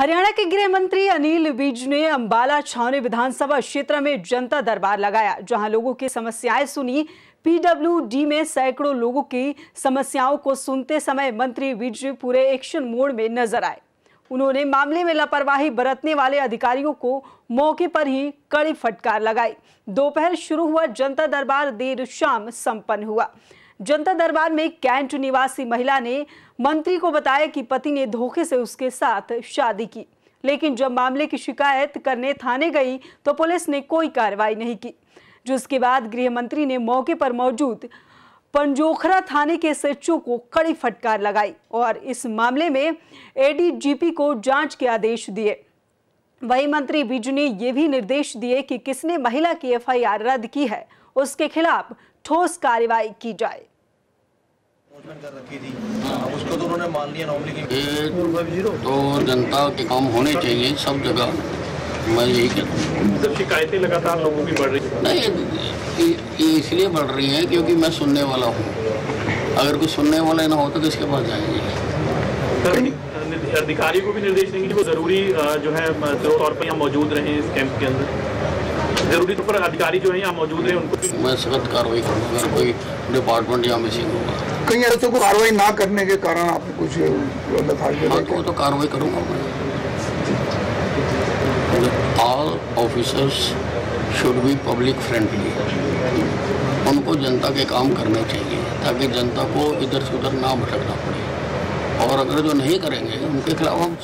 हरियाणा के गृह मंत्री अनिल विज ने अंबाला छावनी विधानसभा क्षेत्र में जनता दरबार लगाया, जहाँ लोगों की समस्याएँ सुनी। पीडब्ल्यूडी में सैकड़ों लोगों की समस्याओं को सुनते समय मंत्री विज पूरे एक्शन मोड में नज़र आए। उन्होंने मामले में लापरवाही बरतने वाले अधिकारियों को मौके पर ही कड़ी फटकार लगाई। दोपहर शुरू हुआ, जनता दरबार देर शाम संपन्न हुआ। जनता दरबार में कैंट निवासी महिला ने मंत्री को बताया कि पति ने धोखे से उसके साथ शादी की। लेकिन जब मामले की शिकायत करने थाने गई तो पुलिस ने कोई कार्रवाई नहीं की। जिसके बाद गृह मंत्री ने मौके पर मौजूद पंजोखरा थाने के एसएचओ को कड़ी फटकार लगाई और इस मामले में एडीजीपी को जाँच के आदेश दिए। वही मंत्री बिजू ने ये भी निर्देश दिए कि किसने महिला की एफआईआर रद्द की है, उसके खिलाफ ठोस कार्रवाई की जाए। कर रखी थी। अब उसको तो उन्होंने मान लिया नॉर्मली तो जनता के काम होने चाहिए सब जगह। मैं यही कहता हूँ। शिकायतें लगातार लोगों की बढ़ रही हैं नहीं ये- इसलिए बढ़ रही है क्योंकि मैं सुनने वाला हूँ। अगर कोई सुनने वाला ना होता तो किसके पास जाएँगे? अधिकारी को भी निर्देश देंगे कि वो ज़रूरी जो है तौर पर यहाँ मौजूद रहे इस कैंप के अंदर। ज़रूरी तौर पर अधिकारी जो है यहाँ मौजूद रहे उनको मैं सख्त कार्रवाई करूँगा। अगर कोई डिपार्टमेंट यहाँ मिसिंग होगा। कहीं ऐसे को कार्रवाई ना करने के कारण आपने कुछ हाँ तो कार्रवाई करूँगा मैं। All officers should be public friendly उनको जनता के काम करने चाहिए, ताकि जनता को इधर से उधर ना भटकना पड़े। और अगर जो नहीं करेंगे, उनके खिलाफ हम